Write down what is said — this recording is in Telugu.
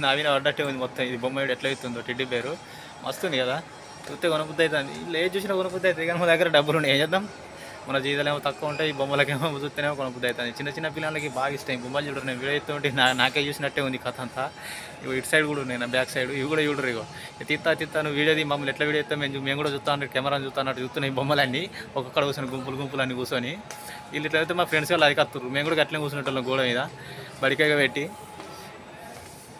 నా మీద పడ్డట్టే ఉంది మొత్తం ఇది బొమ్మ ఎట్లా అవుతుందో టెడ్డీ పేరు. మస్తుంది కదా. చూస్తే కొనబుద్ధి అవుతుంది. వీళ్ళు ఏది చూసినా కొనబుద్ధి అవుతుంది. కానీ మా దగ్గర డబ్బులు ఉన్నాయి. ఏం చేద్దాం? మన జీతాలేమో తక్కువ ఉంటాయి. ఈ బొమ్మలకేమో చూస్తేనేమో కొనబుద్ధి అవుతుంది. చిన్న చిన్న పిల్లలకి బాగా ఇష్టం. ఈ బొమ్మలు చూడరు. నేను వీడియో ఎత్తుంటే నా నాకే చూసినట్టే ఉంది కథ అంతా. ఇగో ఇటు సైడ్ కూడా ఉన్నాయి నా బ్యాక్ సైడ్. ఇవి కూడా చూడరు ఇగో. తిత్తా తిత్తాను వీడియోది మమ్మల్ని ఎట్లా వీడియో ఎత్తాం? మేము మేము కూడా చూస్తాను కెమెరాని కెమెరా చూస్తా చూస్తున్నాయి బొమ్మలన్నీ. ఒక్కొక్కడ కూర్చొని గుంపులు గుంపులు అన్ని కూర్చొని. వీళ్ళు ఇట్లా అయితే మా ఫ్రెండ్స్ వాళ్ళు అది కత్తురు మేము కూడా అట్లనే కూర్చున్నట్టు గోడ మీద. బడికగా పెట్టి.